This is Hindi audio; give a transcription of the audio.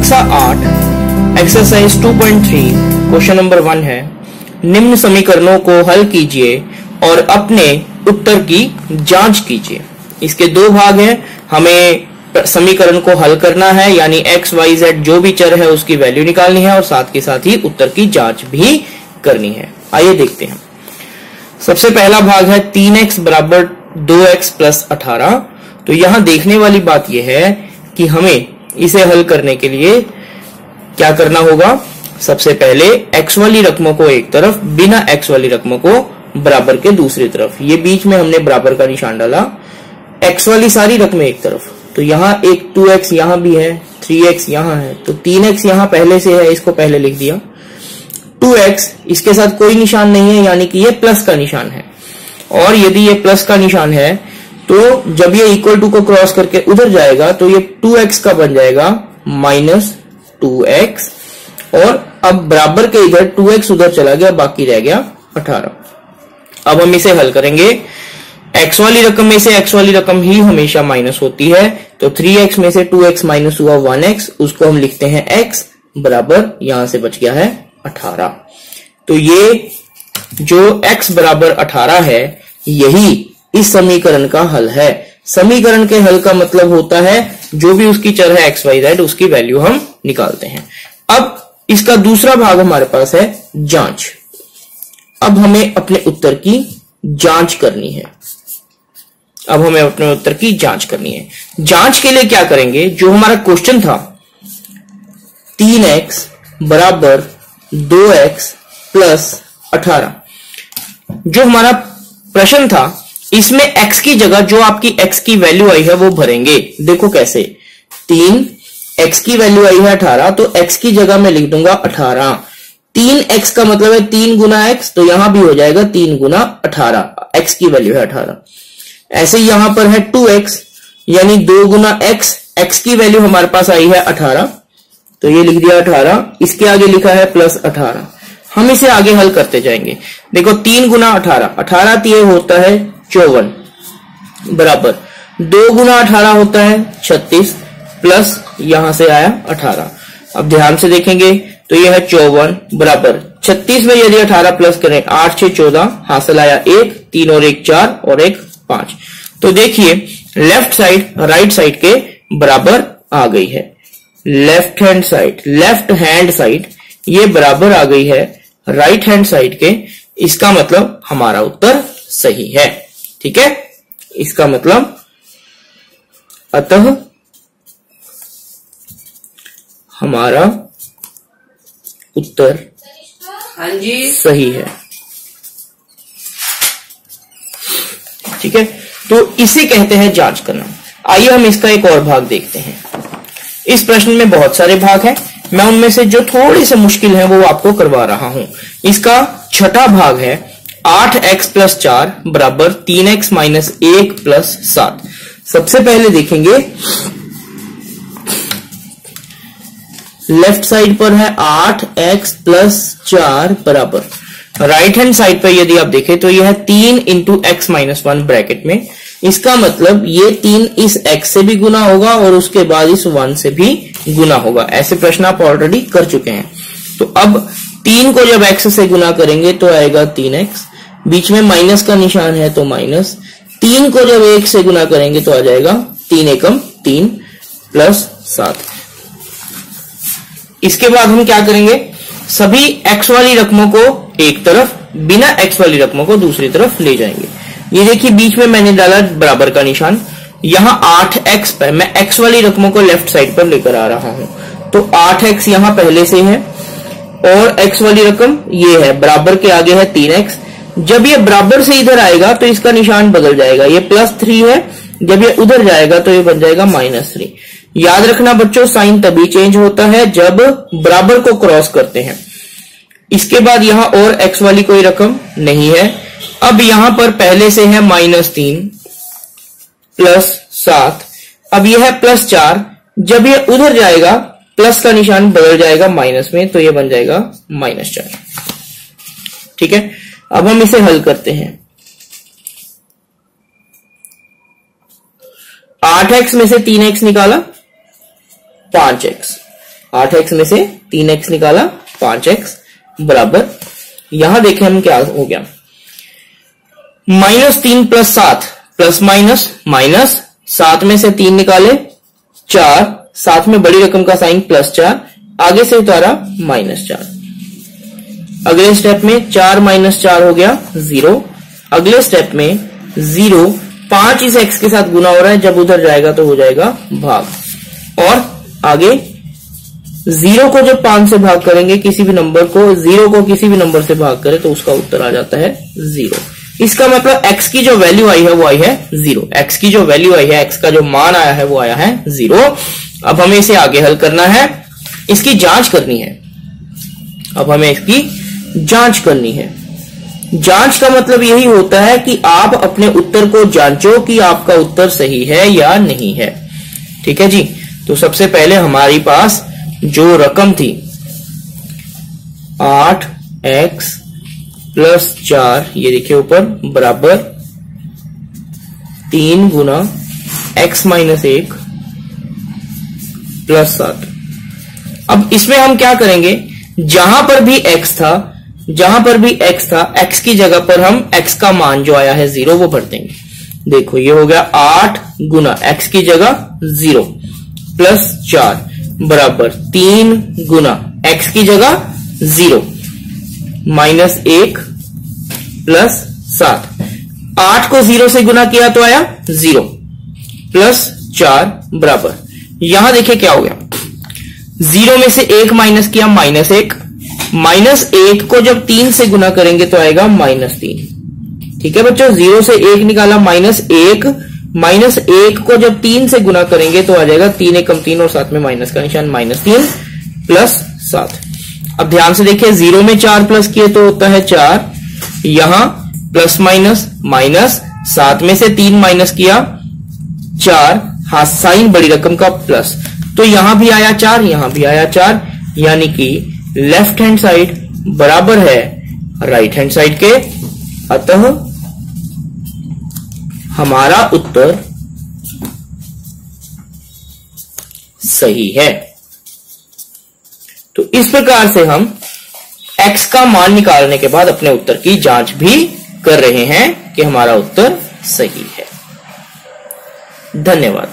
कक्षा आठ एक्सरसाइज 2.3 क्वेश्चन नंबर वन है। निम्न समीकरणों को हल कीजिए और अपने उत्तर की जाँच कीजिए। इसके दो भाग हैं। हमें समीकरण को हल करना है, यानी एक्स वाई जेड जो भी चर है, उसकी वैल्यू निकालनी है और साथ के साथ ही उत्तर की जाँच भी करनी है। आइए देखते हैं। सबसे पहला भाग है तीन एक्स बराबर दो एक्स प्लस अठारह। तो यहाँ देखने वाली बात यह है कि हमें इसे हल करने के लिए क्या करना होगा? सबसे पहले एक्स वाली रकमों को एक तरफ़, बिना एक्स वाली रकमों को बराबर के दूसरी तरफ़। ये बीच में हमने बराबर का निशान डाला। एक्स वाली सारी रकमें एक तरफ़। तो यहाँ एक टू एक्स यहाँ भी है थ्री एक्स यहाँ है। तो तीन एक्स यहाँ पहले से है, इसको पहले लिख दिया। टू एक्स इसके साथ कोई निशान नहीं है, यानी कि ये प्लस का निशान है। और यदि ये प्लस का निशान है तो जब ये इक्वल टू को क्रॉस करके उधर जाएगा तो ये टू एक्स का बन जाएगा माइनस टू एक्स और अब बराबर के इधर टू एक्स उधर चला गया, बाकी रह गया अठारह। अब हम इसे हल करेंगे। एक्स वाली रकम में से एक्स वाली रकम ही हमेशा माइनस होती है। तो थ्री एक्स में से टू एक्स माइनस हुआ वन एक्स उसको हम लिखते हैं एक्स बराबर यहाँ से बच गया है अठारह। तो ये जो एक्स बराबर अठारह है, यही इस समीकरण का हल है। समीकरण के हल का मतलब होता है, जो भी उसकी चर है एक्स वाई जेड उसकी वैल्यू हम निकालते हैं। अब इसका दूसरा भाग हमारे पास है जाँच। अब हमें अपने उत्तर की जाँच करनी है। अब हमें अपने उत्तर की जाँच करनी है। जाँच के लिए क्या करेंगे? जो हमारा क्वेश्चन था, तीन एक्स बराबर दो एक्स प्लस अठारह। जो हमारा प्रश्न था इसमें x की जगह जो आपकी x की वैल्यू आई है वो भरेंगे। देखो कैसे। तीन, x की वैल्यू आई है अठारह तो x की जगह मैं लिख दूँगा अठारह। तीन x का मतलब है तीन गुना एक्स तो यहाँ भी हो जाएगा तीन गुना अठारह। एक्स की वैल्यू है अठारह। ऐसे यहाँ पर है टू एक्स यानी दो गुना एक्स एक्स की वैल्यू हमारे पास आई है अठारह। तो ये लिख दिया अठारह, इसके आगे लिखा है प्लस अठारह। हम इसे आगे हल करते जाएँगे। देखो, तीन गुना अठारह। अठारह होता है चौवन, बराबर। दो गुना अठारह होता है छत्तीस, प्लस यहाँ से आया अठारह। अब ध्यान से देखेंगे तो यह है चौवन, बराबर। छत्तीस में यदि अठारह प्लस करें, आठ, छह, चौदह, हासिल आया एक, तीन और एक, चार और एक, पाँच। तो देखिए लेफ़्ट साइड राइट साइड के बराबर आ गई है। Left hand side left hand side ये बराबर आ गई है। राइट हैंड साइड के, इसका मतलब हमारा उत्तर सही है। ठीक है? इसका मतलब अतः हमारा उत्तर हाँ जी। सही है। ठीक है? तो इसे कहते हैं जाँच करना। आइए हम इसका एक और भाग देखते हैं। इस प्रश्न में बहुत सारे भाग हैं। मैं उनमें से जो थोड़े से मुश्किल है वो आपको करवा रहा हूँ। इसका छठा भाग है आठ एक्स प्लस चार बराबर तीन एक्स माइनस एक प्लस सात। सबसे पहले देखेंगे, लेफ़्ट साइड पर है आठ एक्स प्लस चार बराबर। राइट हैंड साइड पर यदि आप देखें तो यह है तीन into X minus one bracket में। इसका मतलब ये तीन इस एक्स से भी गुना होगा और उसके बाद इस वन से भी गुना होगा। ऐसे प्रश्न आप ऑलरेडी कर चुके हैं। तो अब तीन को जब एक्स से गुना करेंगे तो आएगा तीन एक्स बीच में माइनस का निशान है तो माइनस। तीन को जब एक से गुना करेंगे तो आ जाएगा तीन एकम तीन प्लस सात। इसके बाद हम क्या करेंगे? सभी एक्स वाली रकमों को एक तरफ़, बिना एक्स वाली रकमों को दूसरी तरफ़ ले जाएँगे। ये देखिए, बीच में मैंने डाला बराबर का निशान। यहाँ आठ एक्स पर मैं एक्स वाली रकमों को लेफ़्ट साइड पर लेकर आ रहा हूँ। तो आठ एक्स यहाँ पहले से है और एक्स वाली रकम ये है, बराबर के आगे है तीन एक्स जब ये बराबर से इधर आएगा तो इसका निशान बदल जाएगा। ये प्लस थ्री है। जब ये उधर जाएगा तो ये बन जाएगा माइनस थ्री याद रखना बच्चों साइन तभी चेंज होता है जब बराबर को क्रॉस करते हैं। इसके बाद यहाँ और एक्स वाली कोई रकम नहीं है। अब यहाँ पर पहले से है माइनस तीन प्लस सात। अब यह है प्लस चार। जब ये उधर जाएगा प्लस का निशान बदल जाएगा माइनस में तो ये बन जाएगा माइनस चार। ठीक है? अब हम इसे हल करते हैं। आठ एक्स में से तीन एक्स निकाला, पाँच एक्स। आठ एक्स में से तीन एक्स निकाला, पाँच एक्स, बराबर। यहाँ देखें हम क्या हो गया। माइनस तीन प्लस सात, प्लस माइनस माइनस। सात में से तीन निकाले, चार। साथ में बड़ी रकम का साइन प्लस चार, आगे से उतारा, माइनस चार। अगले स्टेप में चार माइनस चार हो गया ज़ीरो अगले स्टेप में ज़ीरो पाँच इस एक्स के साथ गुना हो रहा है, जब उधर जाएगा तो हो जाएगा भाग. और आगे ज़ीरो को जब पाँच से भाग करेंगे, किसी भी नंबर को ज़ीरो को किसी भी नंबर से भाग करें तो उसका उत्तर आ जाता है ज़ीरो इसका मतलब x की जो वैल्यू आई है, वो आई है ज़ीरो x की जो वैल्यू आई है, x का जो मान आया है, वो आया है ज़ीरो अब हमें इसे आगे हल करना है. इसकी जाँच करनी है. अब हमें इसकी जाँच करनी है। जाँच का मतलब यही होता है कि आप अपने उत्तर को जांचो कि आपका उत्तर सही है या नहीं है। ठीक है जी? तो सबसे पहले हमारे पास जो रकम थी, आठ एक्स प्लस चार, ये देखिए ऊपर, बराबर तीन गुना एक्स माइनस एक प्लस सात। अब इसमें हम क्या करेंगे? जहाँ पर भी x था जहाँ पर भी x था, x की जगह पर हम x का मान जो आया है ज़ीरो वो भर देंगे। देखो, ये हो गया आठ गुना एक्स की जगह ज़ीरो प्लस चार, बराबर तीन गुना एक्स की जगह ज़ीरो माइनस एक प्लस सात। आठ को ज़ीरो से गुना किया तो आया ज़ीरो प्लस चार, बराबर। यहाँ देखिए क्या हो गया। ज़ीरो में से एक माइनस किया माइनस एक माइनस एक को जब तीन से गुना करेंगे तो आएगा माइनस तीन। ठीक है बच्चों? ज़ीरो से एक निकाला, माइनस एक। माइनस एक को जब तीन से गुना करेंगे तो आ जाएगा तीन एक कम तीन और साथ में माइनस का निशान माइनस तीन प्लस सात। अब ध्यान से देखिए, ज़ीरो में चार प्लस किए तो होता है चार। यहाँ प्लस माइनस माइनस सात में से तीन माइनस किया चार। हा, साइन बड़ी रकम का प्लस। तो यहाँ भी आया चार, यहाँ भी आया चार, यानी कि लेफ़्ट हैंड साइड बराबर है राइट हैंड साइड के। अतः हमारा उत्तर सही है। तो इस प्रकार से हम x का मान निकालने के बाद अपने उत्तर की जाँच भी कर रहे हैं कि हमारा उत्तर सही है। धन्यवाद।